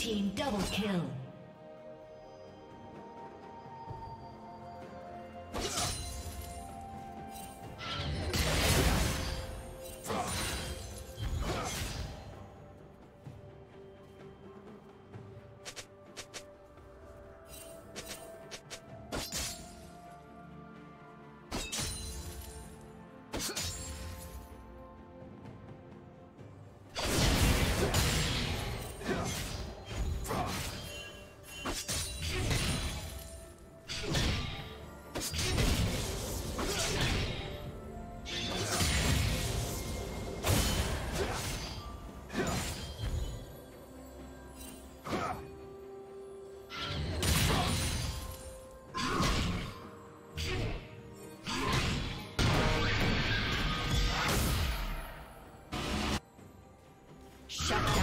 Team double kill. Shut up.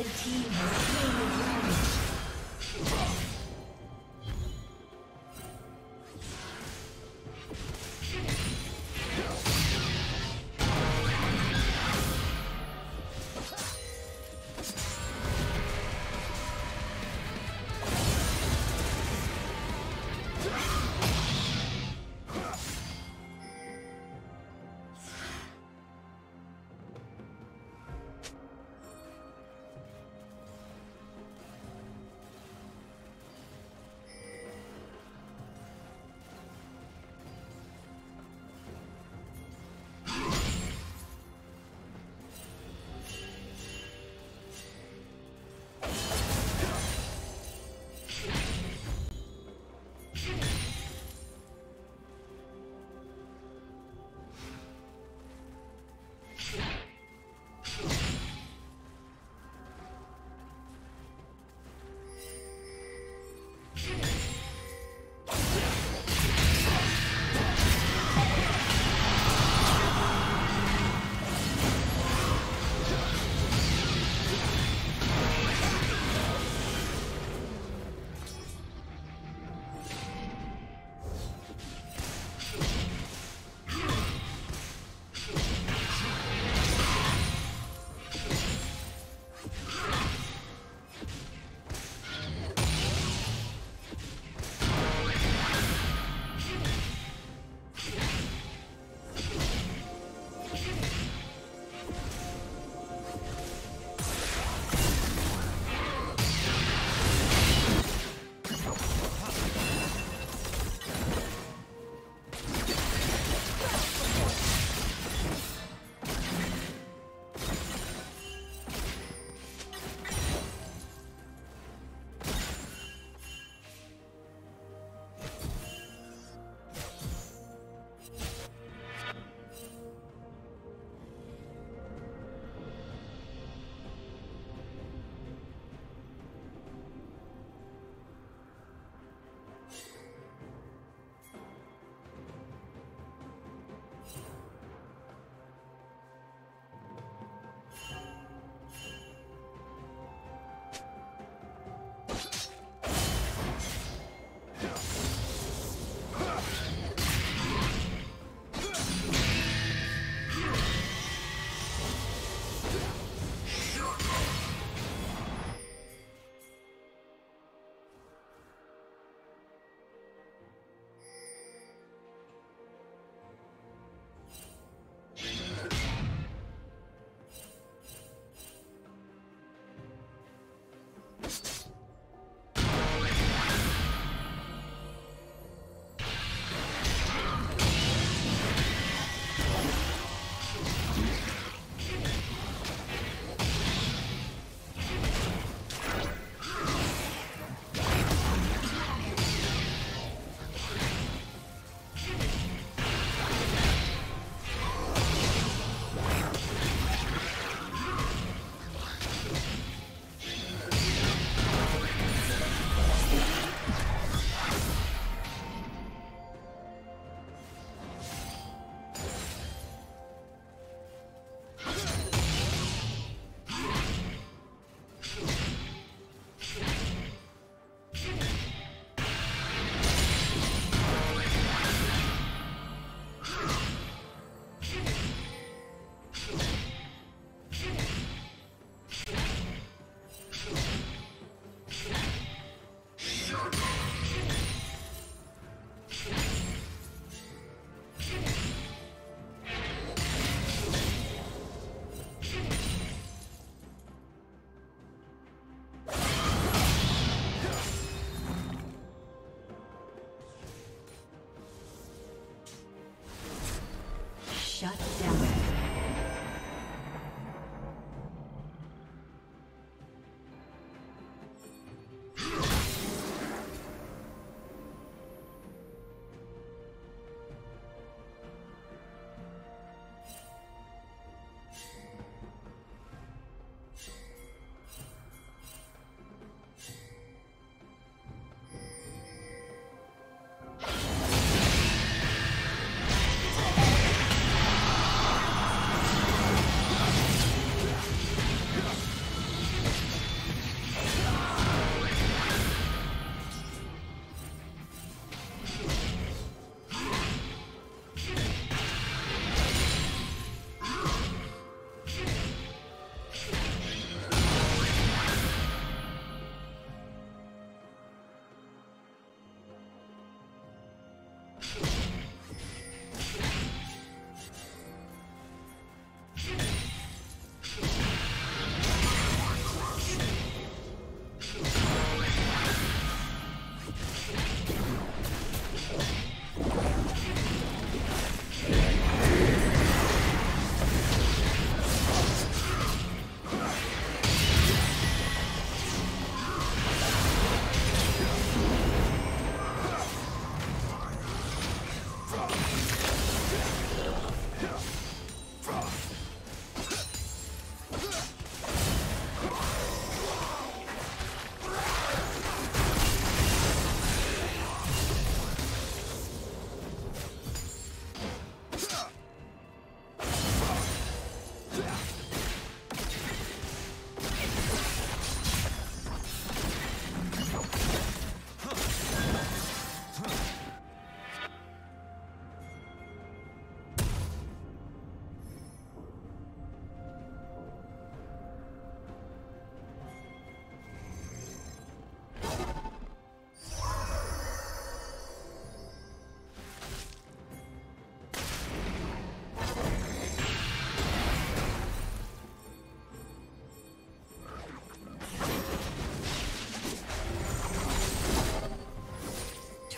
Red team. has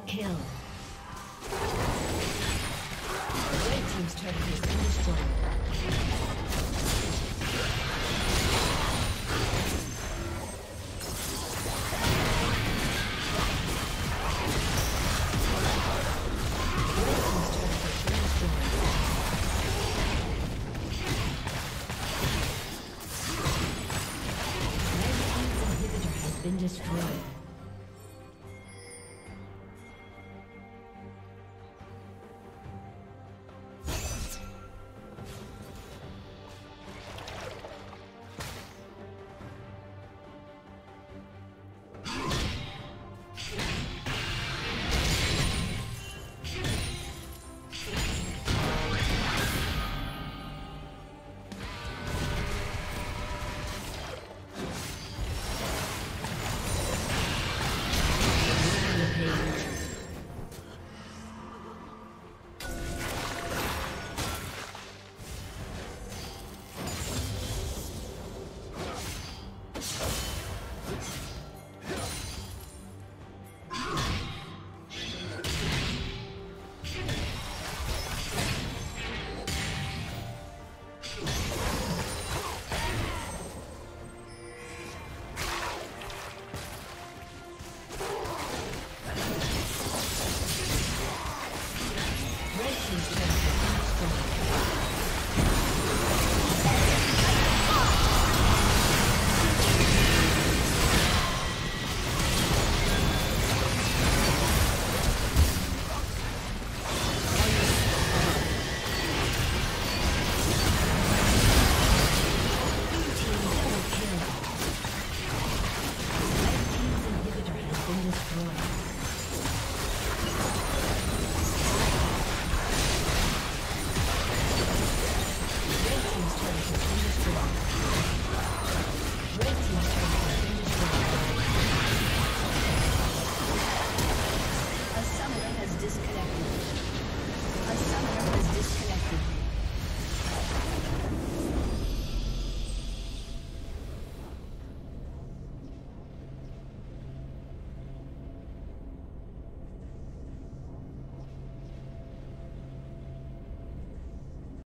Double kill. Red Team's turret has been destroyed. destroyed.